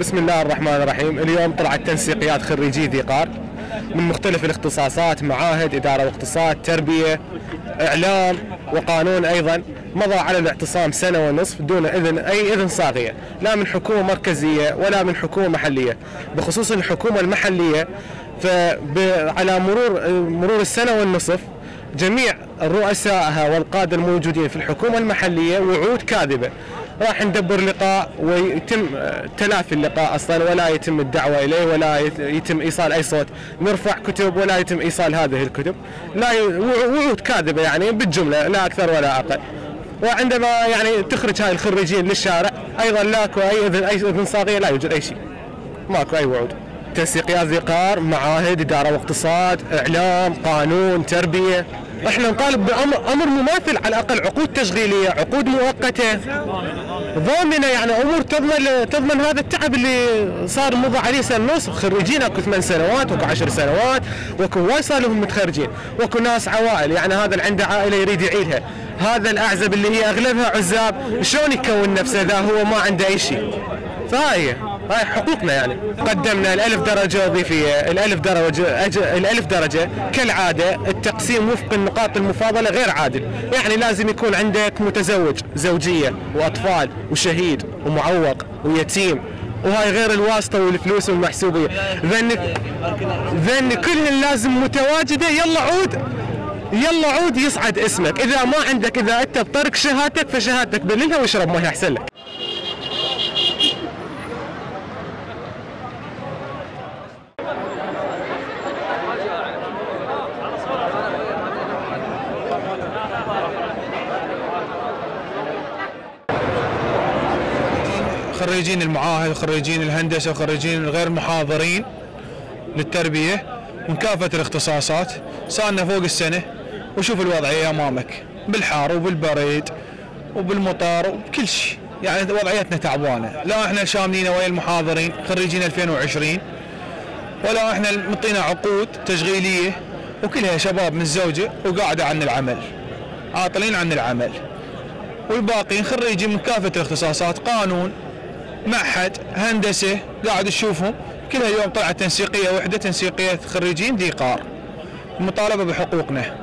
بسم الله الرحمن الرحيم. اليوم طلعت تنسيقيات خريجي ذي قار من مختلف الاختصاصات معاهد إدارة واقتصاد تربية إعلام وقانون أيضا. مضى على الاعتصام سنة ونصف دون إذن أي إذن صاغية. لا من حكومة مركزية ولا من حكومة محلية. بخصوص الحكومة المحلية فعلى مرور مرور السنة والنصف جميع رؤسائها والقادة الموجودين في الحكومة المحلية وعود كاذبة. راح ندبر لقاء ويتم تلافي اللقاء أصلا ولا يتم الدعوة إليه ولا يتم إيصال أي صوت. نرفع كتب ولا يتم إيصال هذه الكتب. لا ي- وعود كاذبة يعني بالجملة لا أكثر ولا أقل. وعندما يعني تخرج هاي الخريجين للشارع أيضا لاكو أي إذن أي إذن صاغية لا يوجد أي شيء. ماكو أي وعود. تنسيقيات ذقار معاهد إدارة واقتصاد إعلام قانون تربية. إحنا نطالب بامر أمر مماثل على الأقل عقود تشغيلية عقود مؤقتة. ضامنة يعني أمور تضمن تضمن هذا التعب اللي صار مضى عليه سنة ونص. خريجين أكو ثمان سنوات وأكو عشر سنوات وأكو وايد صار لهم متخرجين وأكو ناس عوائل. يعني هذا اللي عنده عائلة يريد يعيدها. هذا الأعزب اللي هي أغلبها عزاب شلون يكون نفسه إذا هو ما عنده أي شيء؟ فهاي. هاي حقوقنا يعني. قدمنا الألف درجة وظيفية الألف درجة أج... الألف درجة. كالعادة التقسيم وفق النقاط المفاضلة غير عادل. يعني لازم يكون عندك متزوج زوجية وأطفال وشهيد ومعوق ويتيم. وهاي غير الواسطة والفلوس والمحسوبية. ذن ذن كلهن لازم متواجدة يلا عود. يلا عود يصعد اسمك. إذا ما عندك إذا أنت بطرق شهادتك فشهادتك بللها واشرب ميه أحسن لك. خريجين المعاهد وخريجين الهندسة وخريجين غير المحاضرين للتربية من كافه الاختصاصات صارنا فوق السنة وشوف الوضعيه أمامك بالحار وبالبريد وبالمطار وبكل شيء. يعني وضعيتنا تعبانة. لا إحنا شاملين ويا المحاضرين خريجين 2020 ولا إحنا مطينا عقود تشغيلية وكلها شباب من الزوجة وقاعدة عن العمل عاطلين عن العمل. والباقيين خريجين من كافه الاختصاصات قانون معهد هندسة قاعد تشوفهم كلها يوم طلعت تنسيقية وحدة تنسيقية خريجين ديقار المطالبه بحقوقنا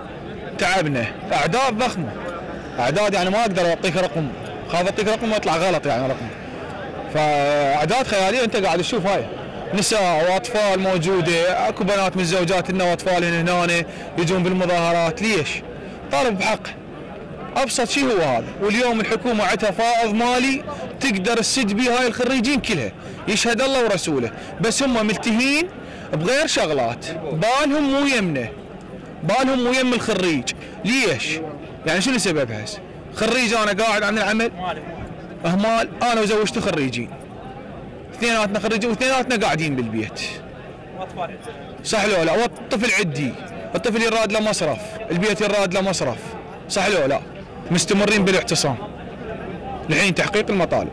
تعبنا أعداد ضخمة. أعداد يعني ما أقدر أعطيك رقم خاف أعطيك رقم ويطلع غلط يعني رقم. فأعداد خيالية أنت قاعد تشوف هاي. نساء وأطفال موجودة أكو بنات متزوجات لنا وأطفال هنا يجون بالمظاهرات. ليش؟ طالب بحقه أبسط شيء هو هذا. واليوم الحكومة عندها فائض مالي تقدر تسد به هاي الخريجين كلها. يشهد الله ورسوله. بس هم ملتهين بغير شغلات. بالهم مو يمنا بالهم مو يم الخريج. ليش؟ يعني شنو سببها هسه خريج أنا قاعد عن العمل؟ اهمال أنا وزوجتي خريجين. اثنيناتنا خريجين واثنيناتنا قاعدين بالبيت. صح لو لا؟ والطفل عدي. الطفل يراد له مصرف. البيت يراد له مصرف. صح لو لا؟ مستمرين بالاعتصام. لحين تحقيق المطالب.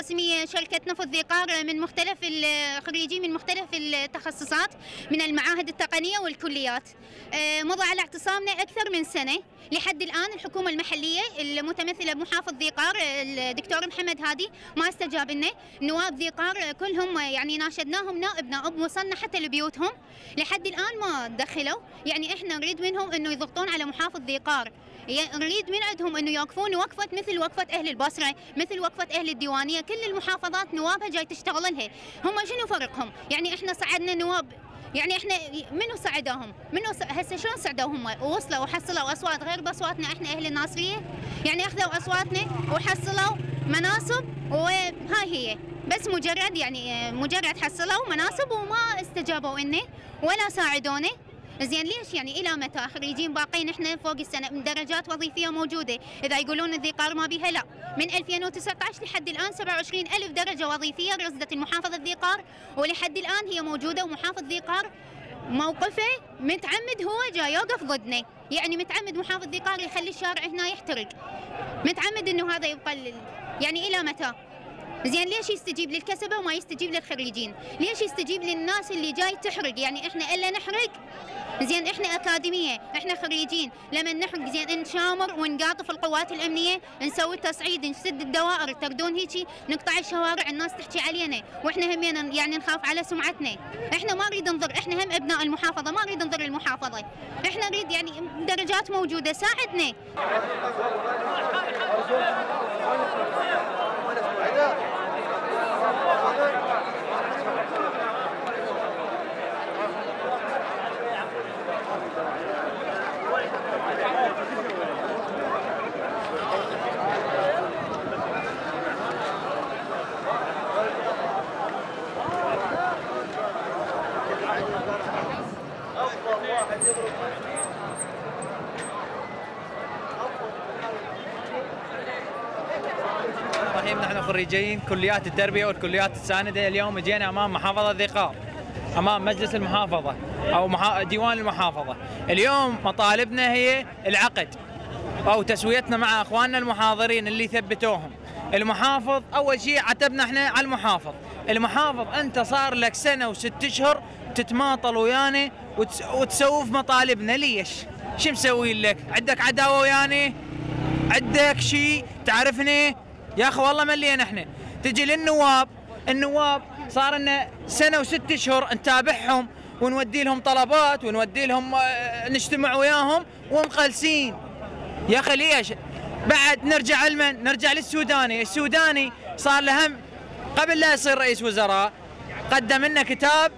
معتصمي شركة نفط ذي قار من مختلف الخريجين من مختلف التخصصات من المعاهد التقنية والكليات. آه، مضى على اعتصامنا أكثر من سنة. لحد الآن الحكومة المحلية المتمثلة بمحافظ ذي قار الدكتور محمد هادي ما استجاب لنا. نواب ذي قار كلهم يعني ناشدناهم نائب نائب وصلنا حتى لبيوتهم. لحد الآن ما دخلوا. يعني إحنا نريد منهم إنه يضغطون على محافظ ذي قار نريد من عندهم إنه يوقفون وقفة مثل وقفة أهل البصرة، مثل وقفة أهل الديوانية، كل المحافظات نوابها جاي تشتغل لها، هم شنو فرقهم؟ يعني إحنا صعدنا نواب يعني إحنا منو ساعدوهم؟ منو. هسه شلون ساعدوهم ووصلوا وحصلوا أصوات غير باصواتنا إحنا أهل الناصرية؟ يعني أخذوا أصواتنا وحصلوا مناصب وهاي هي بس مجرد يعني مجرد حصلوا مناصب وما استجابوا إني ولا ساعدوني زين ليش يعني إلى متى خريجين باقين إحنا فوق السنة؟ درجات وظيفية موجودة. إذا يقولون الذقار ما بها لا. من 2019 لحد الآن 27 ألف درجة وظيفية رصدت المحافظة الذقار ولحد الآن هي موجودة ومحافظ ذقار موقفه متعمد هو جاي يوقف ضدنا. يعني متعمد محافظ ذقار يخلي الشارع هنا يحترق. متعمد إنه هذا يبقى يعني إلى متى؟ زين ليش يستجيب للكسبة وما يستجيب للخريجين؟ ليش يستجيب للناس اللي جاي تحرق؟ يعني إحنا إلا نحرق؟ زين إحنا أكاديمية، إحنا خريجين، لما نحرق زين نشامر ونقاطف القوات الأمنية، نسوي تصعيد، نسد الدوائر، تردون هيجي نقطع الشوارع الناس تحكي علينا، وإحنا همينا يعني نخاف على سمعتنا، إحنا ما نريد نضر، إحنا هم أبناء المحافظة، ما نريد نضر المحافظة، إحنا نريد يعني درجات موجودة، ساعدنا. الرحيم نحن خريجين كليات التربية والكليات الساندة. اليوم جينا أمام محافظة ذقار أمام مجلس المحافظة أو. ديوان المحافظة. اليوم مطالبنا هي العقد أو تسويتنا مع أخواننا المحاضرين اللي ثبتوهم المحافظ أول شيء عتبنا إحنا على المحافظ. المحافظ أنت صار لك سنة وست أشهر تتماطل ويانا وتس... وتسوف مطالبنا. ليش؟ شو مسوي لك؟ عندك عداوة وياني؟ عندك شيء تعرفني؟ يا أخي والله ملينا إحنا تجي للنواب النواب صار لنا سنة وست اشهر نتابعهم ونودي لهم طلبات ونودي لهم آه، نجتمع وياهم ومقلسين يا أخي ليش؟ بعد نرجع لمن؟ نرجع للسوداني، السوداني صار له هم قبل لا يصير رئيس وزراء قدم لنا كتاب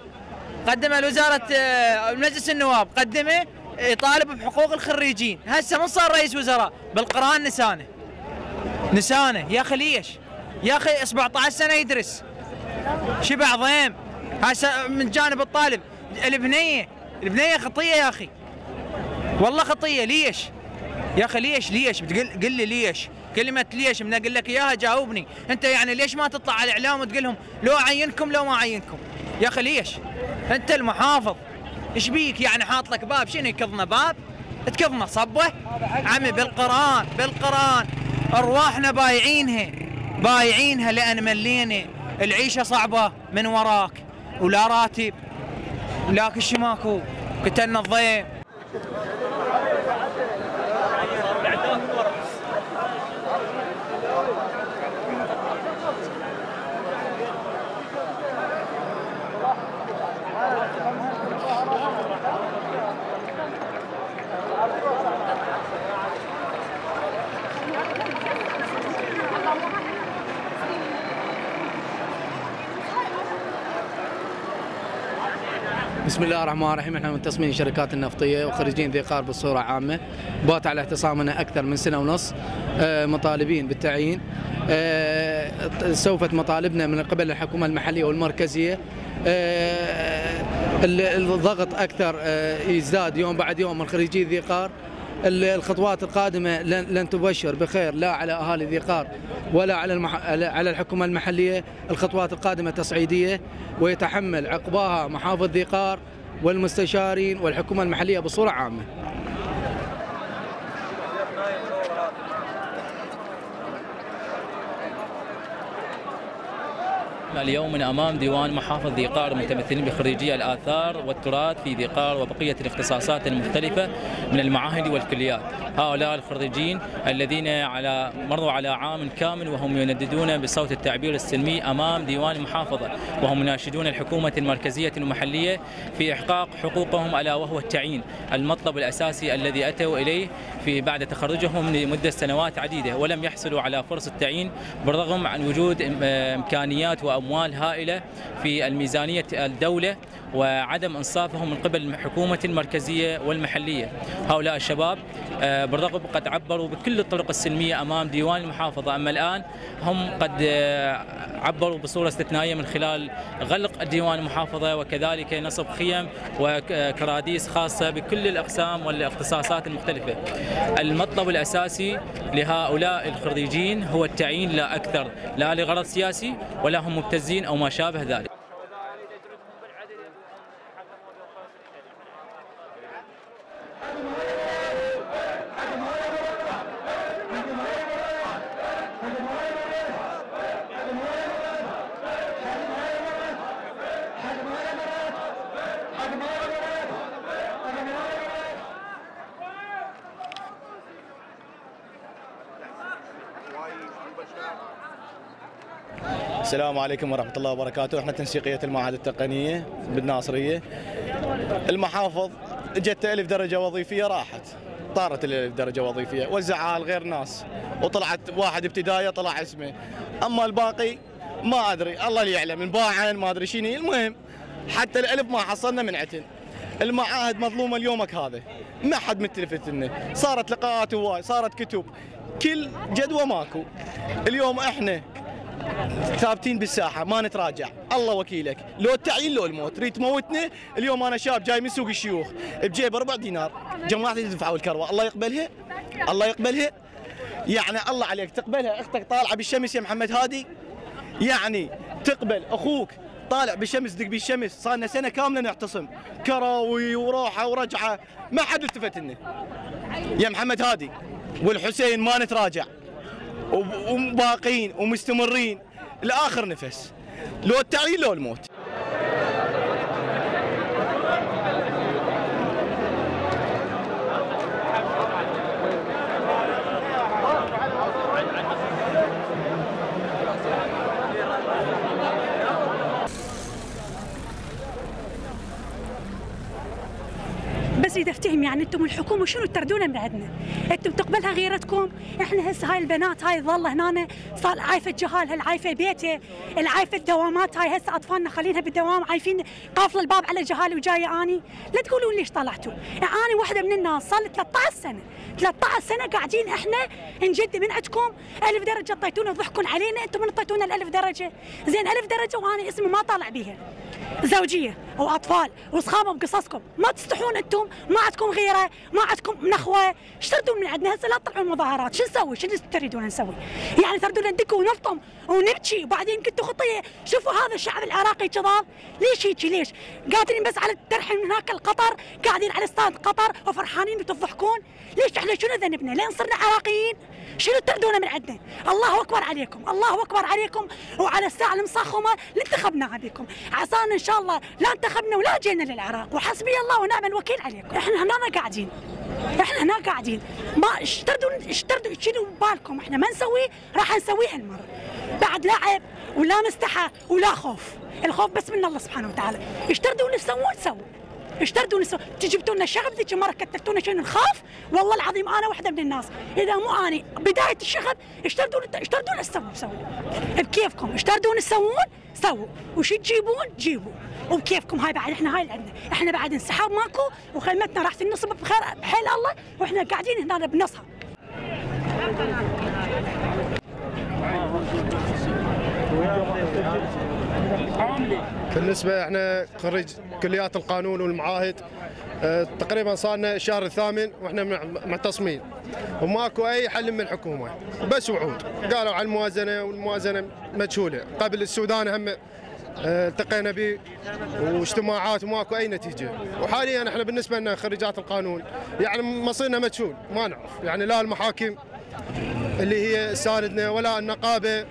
قدمه لوزارة آه، مجلس النواب قدمه يطالب بحقوق الخريجين، هسه من صار رئيس وزراء؟ بالقرآن نسانه. نسانه. يا أخي ليش؟ يا أخي 17 سنة يدرس. شبع ضيم. هسه من جانب الطالب. البنية. البنية خطية يا أخي. والله خطية. ليش؟ يا أخي ليش؟ ليش؟ بتقول قل لي ليش. كلمة ليش من أقول لك إياها جاوبني. أنت يعني ليش ما تطلع على الإعلام وتقول لهم لو أعينكم لو ما أعينكم؟ يا أخي ليش؟ أنت المحافظ. إيش بيك يعني حاط لك باب؟ شنو يكظنا باب؟ تكظنا صبه عمي بالقرآن بالقرآن. أرواحنا بايعينها. بايعينها لأن ملينا العيشة صعبة من وراك. ولا راتب. لا كل شي ماكو. قتلنا الضيم بسم الله الرحمن الرحيم. إحنا منتسبين للشركات النفطية وخريجين ذقار بصورة عامة. بات على اعتصامنا أكثر من سنة ونص. آه، مطالبين بالتعيين. آه، سوفت مطالبنا من قبل الحكومة المحلية والمركزية. آه، ال- الضغط أكثر يزداد يوم بعد يوم. من خريجي ذقار ال- الخطوات القادمة لن تبشر. بخير. لا على أهالي ذقار ولا على المح... على الحكومة المحلية، الخطوات القادمة تصعيدية ويتحمل عقباها محافظ ذقار والمستشارين والحكومة المحلية بصورة عامة. اليوم من أمام ديوان محافظ ذقار متمثلين بخريجي الآثار والتراث في ذقار وبقية الاختصاصات المختلفة من المعاهد والكليات. هؤلاء الخريجين الذين على مروا على عام كامل وهم ينددون بصوت التعبير السلمي أمام ديوان المحافظه وهم يناشدون الحكومة المركزية المحلية في إحقاق حقوقهم ألا وهو التعيين، المطلب الأساسي الذي أتوا إليه في بعد تخرجهم لمدة سنوات عديدة ولم يحصلوا على فرص التعيين بالرغم عن وجود إم- إمكانيات وأموال أموال هائلة في الميزانية الدولة وعدم إنصافهم من قبل الحكومة المركزية والمحلية. هؤلاء الشباب آه، بالرغم قد عبروا بكل الطرق السلمية أمام ديوان المحافظة أما الآن هم قد آه، عبروا بصورة استثنائية من خلال غلق ديوان المحافظة وكذلك نصب خيم وكراديس خاصة بكل الأقسام والاختصاصات المختلفة. المطلب الأساسي لهؤلاء الخريجين هو التعيين لا أكثر لا لغرض سياسي ولا هم مبتزين أو ما شابه ذلك. السلام عليكم ورحمة الله وبركاته، إحنا تنسيقية المعاهد التقنية بالناصرية. المحافظ جت ألف درجة وظيفية راحت. طارت الألف درجة وظيفية، وزعها لغير ناس. وطلعت واحد ابتدائية طلع اسمه. أما الباقي ما أدري، الله اللي يعلم، انباعن ما أدري شنو، المهم حتى الألف ما حصلنا من عتن. المعاهد مظلومة اليومك هذا. ما حد متلفت لنا، صارت لقاءات هواي، صارت كتب. كل جدوى ماكو. اليوم إحنا ثابتين بالساحة ما نتراجع. الله وكيلك. لو التعيين لو الموت تريد تموتنا اليوم أنا شاب جاي من سوق الشيوخ بجيب ربع دينار. جماعتي تدفعوا الكروة الله يقبلها؟ الله يقبلها؟ يعني الله عليك تقبلها؟ أختك طالعة بالشمس يا محمد هادي. يعني تقبل أخوك طالع بالشمس دق بالشمس. صار لنا سنة كاملة نعتصم. كراوي وروحه ورجعة ما حد التفت لنا. يا محمد هادي والحسين ما نتراجع. وباقين ومستمرين لآخر نفس. لو التعيين لو الموت. افتهم يعني أنتم الحكومة شنو تردون من عندنا؟ أنتم تقبلها غيرتكم؟ إحنا هسه هاي البنات هاي ظله هنا صار عايفة جهالها العايفة بيته العايفة الدوامات هاي هسه أطفالنا خلينها بالدوام عايفين قافله الباب على جهالي وجاية أني. لا تقولون ليش طلعتوا؟ أنا واحدة من الناس صار لي 13 سنة 13 سنة قاعدين إحنا نجد من عندكم ألف درجة اعطيتونا ضحكون علينا أنتم من اعطيتونا الألف درجة. زين ألف درجة وأنا اسمي ما طالع بيها. زوجية وأطفال وصخامه بقصصكم ما تستحون أنتم ما عندكم غيره؟ ما عندكم نخوة؟ إيش تردون من عندنا؟ هسه لا تطلعون مظاهرات. شو نسوي؟ شو تريدون نسوي؟ يعني تردون ندق ونلطم ونبكي وبعدين كنتوا خطية؟ شوفوا هذا الشعب العراقي كظام ليش هيك ليش؟ قادرين بس على الترحيل من هناك القطر قاعدين على استاد قطر وفرحانين وتضحكون. ليش إحنا شنو ذنبنا؟ لين صرنا عراقيين؟ شنو تردون من عندنا؟ الله أكبر عليكم الله أكبر عليكم. وعلى الساعة المصخمة اللي انتخبناها بكم عسانا إن شاء الله لا انتخبنا ولا جينا للعراق. وحسبي الله ونعم الوكيل عليكم. إحنا هنا قاعدين. إحنا هنا قاعدين. ما اشتردوا اشتردوا شنو ببالكم إحنا ما نسويه راح نسويه هالمرة. بعد لا عيب ولا مستحى ولا خوف. الخوف بس من الله سبحانه وتعالى. اشتردوا تسوون سووا اشتردوا نسو جبتوا لنا شغب ذيك المره كتلتونا شنو؟ نخاف والله العظيم أنا واحدة من الناس. إذا مو أني بداية الشغب اشتردوا اشتردوا تسووا سووا بكيفكم؟ اشتردوا تسوون سووا وش تجيبون؟ جيبوا وبكيفكم هاي بعد؟ إحنا هاي عندنا إحنا بعد انسحاب ماكو وخيمتنا راح تنصب بخير بحيل الله وإحنا قاعدين هنا بنصها. بالنسبة إحنا خريج كليات القانون والمعاهد آه، تقريبا صار لنا الشهر الثامن وإحنا مع- معتصمين. وماكو أي حل من الحكومة بس وعود. قالوا على الموازنة والموازنة مجهولة. قبل السودان هم التقينا به واجتماعات وماكو أي نتيجة. وحاليا إحنا بالنسبة لنا خريجات القانون يعني مصيرنا مجهول ما نعرف. يعني لا المحاكم اللي هي ساندنا ولا النقابة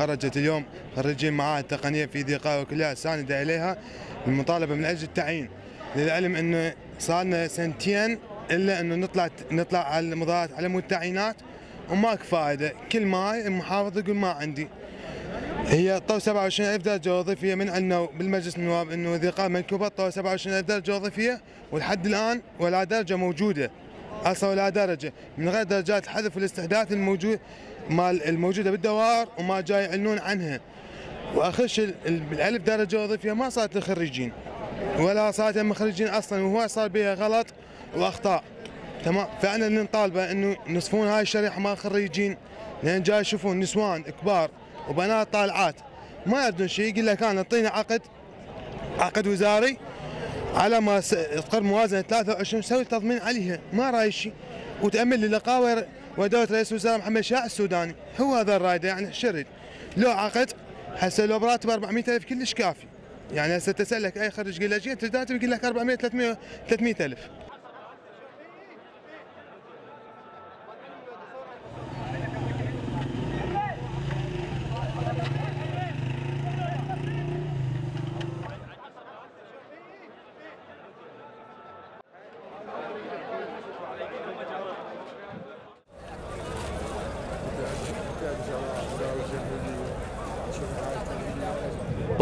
خرجت اليوم خريجين معاهد تقنيه في ذي قار وكلها ساندة اليها المطالبة من أجل التعيين. للعلم أنه صار لنا سنتين إلا أنه نطلع نطلع على المظاهرات على مود تعيينات وماك فائده كل ماي المحافظ يقول ما عندي. هي طو 27000 درجة وظيفية من عندنا بالمجلس النواب أنه ذي قار منكوبه طو 27000 درجة وظيفية ولحد الآن ولا درجة موجودة. أصلا ولا درجة. من غير درجات الحذف والاستحداث الموجود مال الموجودة بالدوائر وما جاي يعلنون عنها. واخش ال- ال- بالألف درجة وظيفية ما صارت للخريجين. ولا صارت المخرجين أصلا وهو صار بها غلط واخطاء تمام؟ فأنا اللي نطالبه إنه ينصفون هاي الشريحة مال الخريجين لأن جاي يشوفون نسوان كبار وبنات طالعات. ما يدرون شيء يقول لك أنا أعطيني عقد عقد وزاري على ما تقر موازنة 23 سوي تضمين عليها. ما راي شيء. وتامل لي ودوله رئيس الوزراء محمد شاع السوداني. هو هذا الرايده يعني شرد. له عقد هسه لو براتب 400 ألف كلش كافي. يعني هسه تسألك أي خريج جيولوجيا تراتب يقول لك 400 300 300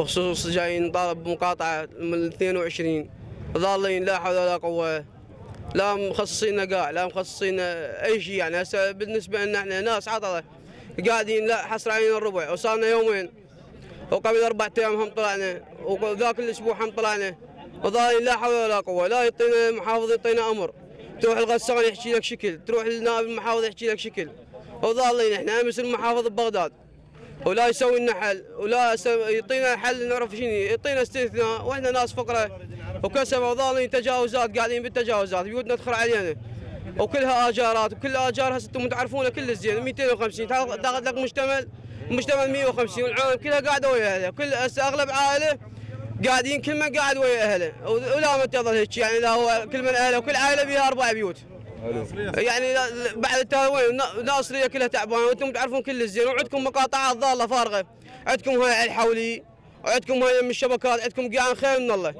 الف بخصوص جايين نطالب بمقاطعة من 22 ضالين لا حول ولا قوة. لا مخصصين قاع لا مخصصين أي شيء. يعني هسه بالنسبة لنا إحنا ناس عطلة قاعدين لا حصر علينا الربع. وصارنا يومين. وقبل أربعة أيام هم طلعنا. وذاك الأسبوع هم طلعنا. وضالين لا حول ولا قوة. لا يعطينا المحافظ يعطينا أمر. تروح الغسان يحكي لك شكل تروح للنائب المحافظ يحكي لك شكل. وضالين إحنا أمس المحافظ ببغداد. ولا يسوي لنا حل ولا يعطينا حل نعرف شنو يعطينا استثناء وإحنا ناس فقراء. وكسبوا ظالين تجاوزات قاعدين بالتجاوزات. بيوتنا تخر علينا. وكلها آجارات وكل آجار هسه أنتم تعرفونها كل زين 250 تاخذ لك مشتمل مشتمل 150 والعالم كلها قاعدة ويا اهلها كل أغلب عائلة قاعدين كل من قاعد ويا أهله. ولا ما تظل هيك. يعني لا هو كل من أهله وكل عائلة بها أربع بيوت. يعني بعد التهوين نا- ناصرية كلها تعبانة وأنتم تعرفون كل الزين وعندكم مقاطعات ضاله فارغة. عندكم هاي الحولي وعندكم هاي من الشبكات عندكم قيعان خير من الله.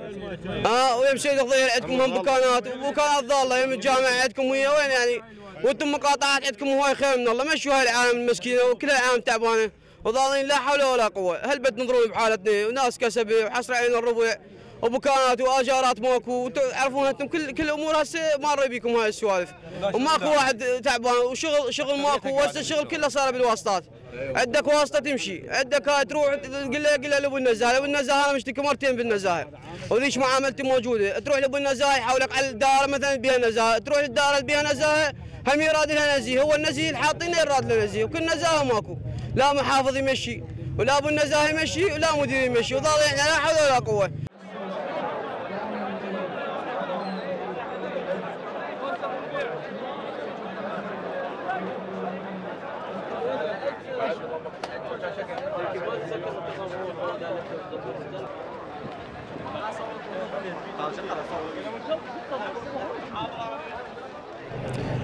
ها ويم سيد الظهير عندكم هم بكانات وبكانات ضاله يم الجامعة عندكم ويا وين يعني؟ وأنتم مقاطعات عندكم هواي خير من الله. مشوا هاي العالم المسكينة وكل العالم تعبانة وضالين لا حول ولا قوة. هل بتنظرون بحالتنا؟ وناس كسبه وحصر علينا الربع. وبكانات وأجارات ماكو. وتعرفون أنتم كل كل الأمور هسه ماره بيكم هاي السوالف. وماكو واحد تعبان وشغل شغل ماكو وهسه الشغل كله صار بالواسطات. عندك واسطة تمشي عندك هاي تروح تقول له قل له لأبو النزاهه لأبو النزاهه أنا مشتكي مرتين بالنزاهه وذيش معاملتي موجودة. تروح لأبو النزاهه يحولك على الدائره مثلا بها نزاهه تروح للدائره اللي بها نزاهه هم يراد لها نزيه. هو النزيه اللي حاطينه يراد له نزيه. وكل نزاهه ماكو. لا محافظ يمشي ولا أبو النزاهه يمشي ولا مدير يمشي. وضال يعني لا حول ولا قوة.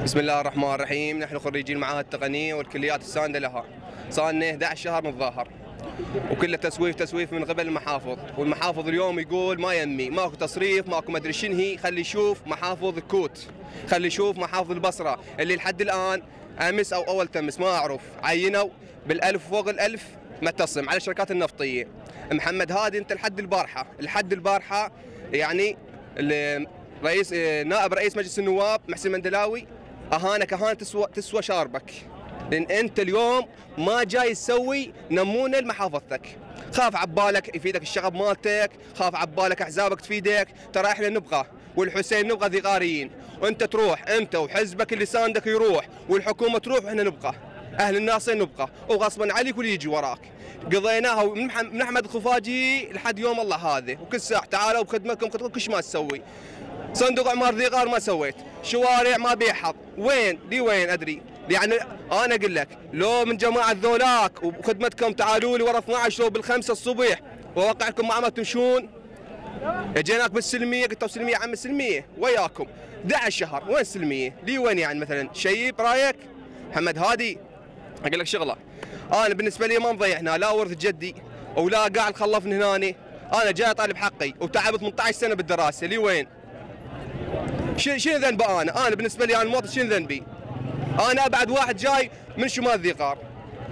بسم الله الرحمن الرحيم. نحن خريجين المعاهد التقنية والكليات الساندة لها. صار لنا 11 شهر نتظاهر وكله تسويف تسويف من قبل المحافظ. والمحافظ اليوم يقول ما يمي ماكو تصريف ماكو مدري شنهي خلي يشوف محافظ كوت خلي يشوف محافظ البصرة. اللي لحد الآن أمس أو أول تمس ما أعرف. عينوا بالألف فوق الألف متصم على الشركات النفطية. محمد هادي أنت لحد البارحة. لحد البارحة يعني رئيس نائب رئيس مجلس النواب محسن مندلاوي أهانك اهانه تسوى تسوى شاربك. لأن أنت اليوم ما جاي تسوي نمونه لمحافظتك خاف عبالك يفيدك الشغب مالتك خاف عبالك أحزابك تفيدك. ترى إحنا نبغى والحسين نبغى ذقاريين وانت تروح أنت وحزبك اللي ساندك يروح والحكومة تروح وإحنا نبغى. أهل الناصر نبغى. وغصبا عليك واللي يجي وراك. قضيناها من أحمد الخفاجي لحد يوم الله هذا. وكل ساعة تعالوا بخدمتكم خدمتكم شيء ما تسوي. صندوق اعمار ذي قار ما سويت. شوارع ما بيحط. وين؟ دي وين؟ أدري. يعني أنا أقول لك لو من جماعة ذولاك وخدمتكم تعالوا لي ورا 12 لو بالخمسة الصبح واوقع لكم معامله تمشون. اجيناك بالسلمية قلت سلمية عم سلمية. وياكم. 11 شهر. وين سلمية؟ لي وين يعني مثلا؟ شيء برايك؟ محمد هادي. أقول لك شغلة. أنا بالنسبة لي ما مضيعنا لا ورث جدي ولا قاعد خلفني هنا أنا جاي أطالب حقي. وتعب 18 سنة بالدراسة. لي وين؟ شنو شنو ذنبي أنا؟ أنا بالنسبة لي أنا مواطن شنو ذنبي؟ أنا ابعد واحد جاي من شمال ذي قار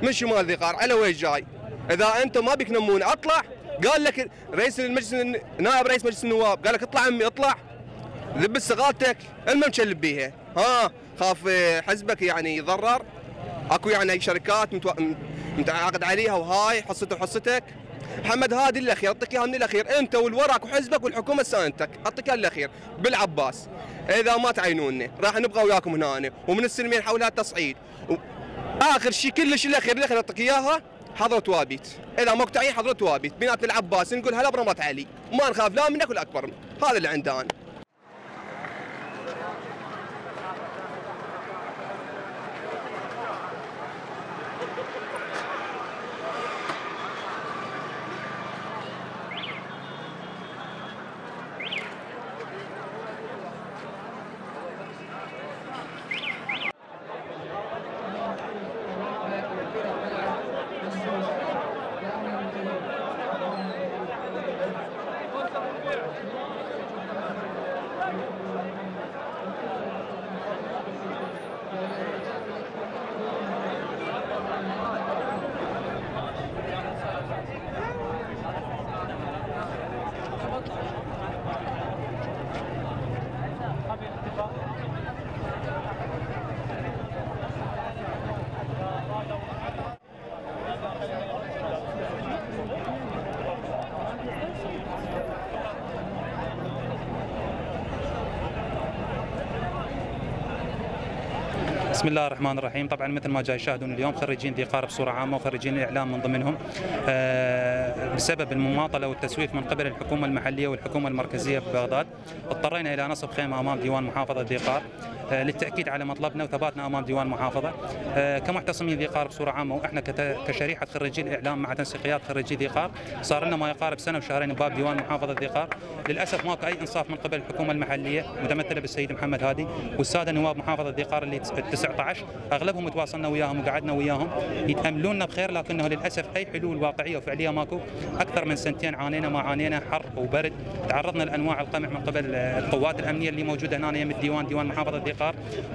من شمال ذي قار على وين جاي؟ إذا أنتم ما بيك نموني أطلع. قال لك رئيس المجلس نائب رئيس مجلس النواب. قال لك اطلع عمي اطلع. ذب استغاثتك المهم تشلب بيها. ها؟ خاف حزبك يعني يضرر. أكو يعني شركات متو... متعاقد عليها وهاي حصته وحصتك محمد هادي الأخير أعطيك إياها من الأخير. أنت والورق وحزبك والحكومة سانتك أعطيك إياها الأخير. بالعباس. إذا ما تعينوني راح نبقى وياكم هنا ومن السلمين حولها التصعيد. و... آخر شيء كلش الأخير الاخير أعطيك إياها حضرة وابيت. إذا تعيين حضرة وابيت بينات العباس نقول هلا برمرة علي. ما نخاف لا منك ولا أكبر هذا اللي عندنا. بسم الله الرحمن الرحيم. طبعا مثل ما جاي يشاهدون اليوم خريجين ذي قارب بصورة عامة وخريجين الاعلام من ضمنهم. آه، بسبب المماطلة والتسويف من قبل الحكومة المحلية والحكومة المركزية ببغداد اضطرينا إلى نصب خيمة أمام ديوان محافظة ذي قار آه، للتأكيد على مطلبنا وثباتنا أمام ديوان محافظة. آه، كمحتصمين ذي قار بصورة عامة وإحنا كشريحة خريجي الإعلام مع تنسيقيات خريجي ذي قار. صار لنا ما يقارب سنة وشهرين بباب ديوان محافظة ذي قار. للأسف ماكو أي إنصاف من قبل الحكومة المحلية متمثلة بالسيد محمد هادي والسادة نواب محافظة ذي قار اللي 19 أغلبهم تواصلنا وياهم وقعدنا وياهم. يتأملوننا بخير لكنه للأسف أي حلول واقعية وفعلية ماكو. أكثر من سنتين عانينا ما عانينا حر وبرد. تعرضنا لأنواع القمع من قبل آه، القوات الأمنية اللي موجودة هنا يم الديوان ديوان محافظة ذي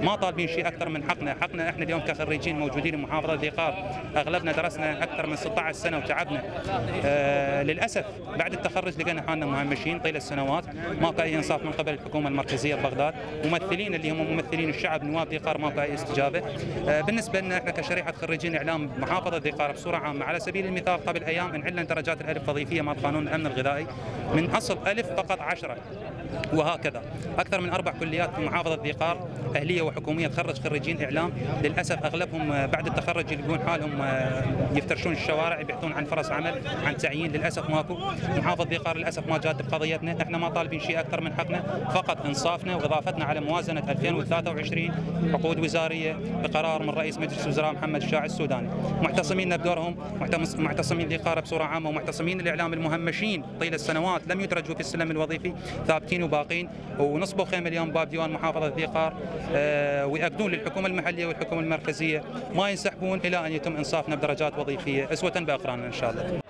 ما طالبين شيء أكثر من حقنا. حقنا إحنا اليوم كخريجين موجودين بمحافظه ذي قار أغلبنا درسنا أكثر من 16 سنة وتعبنا. آه للأسف بعد التخرج لقينا حالنا مهمشين طيل السنوات. ماكو أي إنصاف من قبل الحكومة المركزية ببغداد ممثلين اللي هم ممثلين الشعب نواب ذي قار ماكو أي استجابة. آه بالنسبة لنا إحنا كشريحة خريجين إعلام محافظة ذي قار بصورة عامة. على سبيل المثال قبل أيام انعلن درجات الألف وظيفية مال قانون الأمن الغذائي. من أصل ألف فقط عشرة. وهكذا. أكثر من أربع كليات في محافظة ذي قار أهلية وحكومية تخرج خريجين إعلام. للأسف أغلبهم آه، بعد التخرج يلقون حالهم آه، يفترشون الشوارع يبحثون عن فرص عمل عن تعيين. للأسف ماكو محافظ ذي قار للأسف ما جاد بقضيتنا. إحنا ما طالبين شيء أكثر من حقنا فقط إنصافنا وإضافتنا على موازنة 2023 عقود وزارية بقرار من رئيس مجلس الوزراء محمد الشاعر السوداني. معتصمين بدورهم معتصمين ذي قار بصورة عامة ومعتصمين الإعلام المهمشين طيل السنوات. لم يدرجوا في السلم الوظيفي ثابتين وباقين. ونصبوا خيمة اليوم باب ديوان محافظة ذي قار ويأكدون للحكومة المحلية والحكومة المركزية ما ينسحبون إلى أن يتم إنصافنا بدرجات وظيفية أسوة باقراننا إن شاء الله.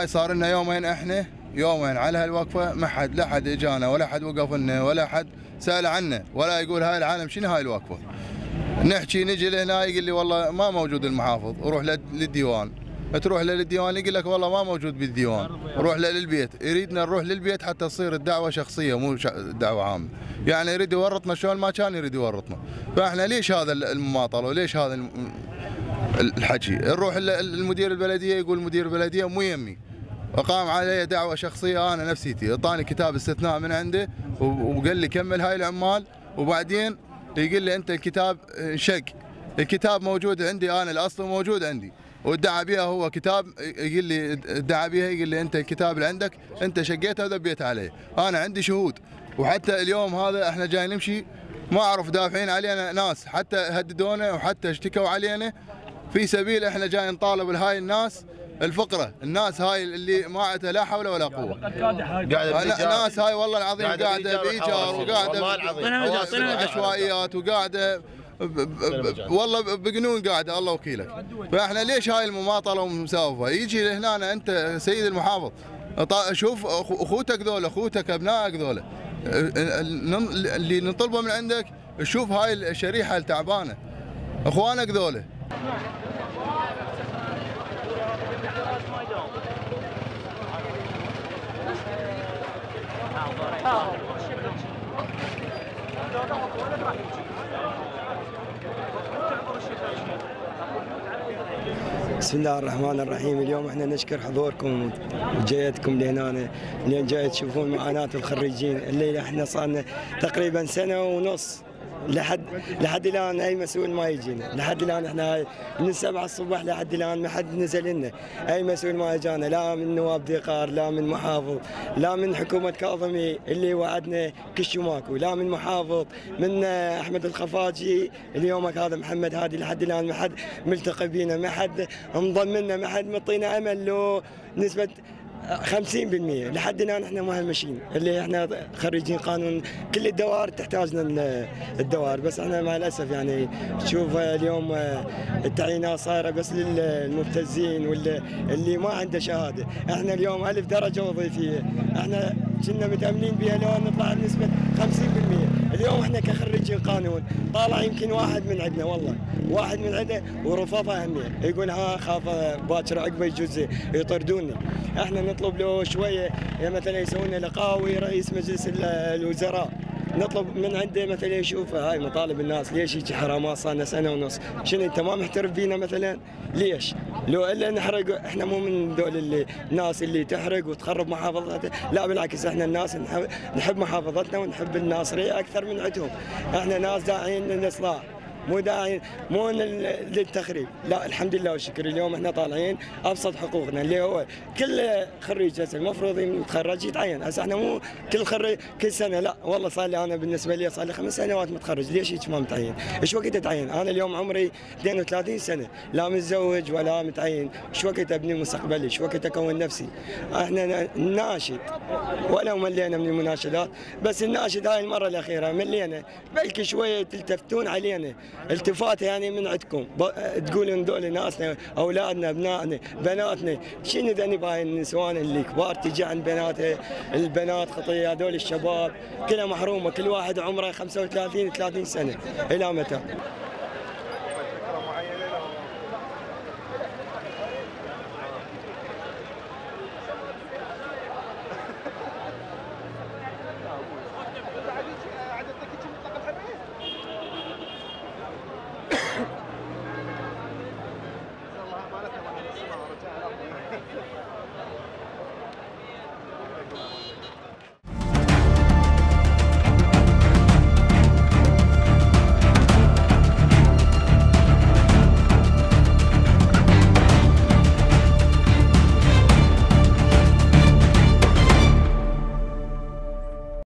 هاي صار لنا يومين إحنا يومين على هالوقفة ما حد لا حد اجانا ولا حد وقف لنا ولا حد سأل عنا ولا يقول هاي العالم شنو هاي الوقفة؟ نحكي نجي لهنا يقول لي والله ما موجود المحافظ روح لل- للديوان. تروح للديوان يقول لك والله ما موجود بالديوان روح للبيت. يريدنا نروح للبيت حتى تصير الدعوة شخصية مو دعوة عامة. يعني يريد يورطنا شلون ما كان يريد يورطنا. فاحنا ليش هذا المماطلة وليش هذا الحكي؟ نروح المدير البلدية يقول مدير البلدية مو يمي. وقام علي دعوة شخصية أنا نفسيتي. أعطاني كتاب استثناء من عنده وقال لي كمل هاي العمال. وبعدين يقول لي أنت الكتاب انشق. الكتاب موجود عندي أنا الأصل موجود عندي. وادعى بها هو كتاب يقول لي ادعى بها يقول لي أنت الكتاب اللي عندك أنت شقيته وذبيت عليه. أنا عندي شهود. وحتى اليوم هذا إحنا جاي نمشي. ما أعرف دافعين علينا ناس. حتى هددونا وحتى اشتكوا علينا. في سبيل إحنا جاي نطالب لهاي الناس. الفقرة. الناس هاي اللي ما عندها لا حول ولا قوة. قاعدة لا- ناس هاي والله العظيم قاعدة قاعدة بايجار. وقاعدة. حوادث أعطينا وجه. عشوائيات وقاعدة والله بجنون قاعدة الله وكيلك. فاحنا ليش هاي المماطلة ومساوفة؟ يجي هنا انت سيد المحافظ. طا- شوف أخوتك ذولا أخوتك أبنائك ذولا. ال- ال- اللي نطلبه من عندك شوف هاي الشريحة التعبانة. أخوانك ذولا. بسم الله الرحمن الرحيم. اليوم إحنا نشكر حضوركم وجيتكم لهنا لأن جاي تشوفون معاناة الخريجين. اللي إحنا صارنا تقريبا سنة ونص. لحد لحد الآن اي مسؤول ما يجينا لحد الآن إحنا من 7 الصبح لحد الآن ما حد نزل لنا اي مسؤول ما اجانا لا من نواب ديقار لا من محافظ لا من حكومة كاظمي اللي وعدنا كشو ماكو. لا من محافظ من أحمد الخفاجي اليومك هذا محمد هادي لحد الآن ما حد ملتقي بينا ما حد مضمنا ما حد مطينا أمل. لو نسبة 50% لحد الآن إحنا ما ماشيين. اللي إحنا خريجين قانون كل الدوائر تحتاجنا ال- الدوائر. بس إحنا مع الأسف يعني تشوف اليوم التعيينات صايرة بس للمبتزين واللي اللي ما عنده شهادة. إحنا اليوم ألف درجة وظيفية. إحنا كنا متأملين بها لو نطلع بنسبة 50% اليوم إحنا كخريجين قانون. طالع يمكن واحد من عندنا والله. واحد من عندنا ورفضها همية يقول ها خاف باكر عقبه يجوز يطردوني إحنا نطلب له شوية مثلا يسوون لقاوي رئيس مجلس ال- الوزراء. نطلب من عنده مثلا يشوف هاي مطالب الناس ليش هيك حرامات صار لنا سنة ونص؟ شنو أنت ما محترف بينا مثلا؟ ليش؟ لو إلا نحرق إحنا مو من دول اللي الناس اللي تحرق وتخرب محافظتها. لا بالعكس إحنا الناس نحب, محافظتنا ونحب الناصرية أكثر من عندهم. إحنا ناس داعين للإصلاح. مو داعي مو لل- للتخريب لا الحمد لله والشكر اليوم إحنا طالعين أبسط حقوقنا اللي هو كل خريج هسه المفروض يتخرج يتعين هسه إحنا مو كل خريج كل سنة لا والله صار لي أنا بالنسبة لي صار لي خمس سنوات متخرج ليش هيك ما متعين؟ إيش وقت اتعين؟ أنا اليوم عمري 32 سنة لا متزوج ولا متعين، إيش وقت أبني مستقبلي؟ إيش وقت أكون نفسي؟ إحنا ناشد ولو ملينا من المناشدات بس الناشد هاي المرة الأخيرة ملينا بلكي شوية تلتفتون علينا التفات يعني من عندكم. تقولون دول ناسنا أولادنا أبنائنا بناتنا. شنو ذني باي النسوان اللي كبار تجي عند بناتها؟ البنات خطيه هذول الشباب كلها محرومة كل واحد عمره 35 30 سنة. إلى متى؟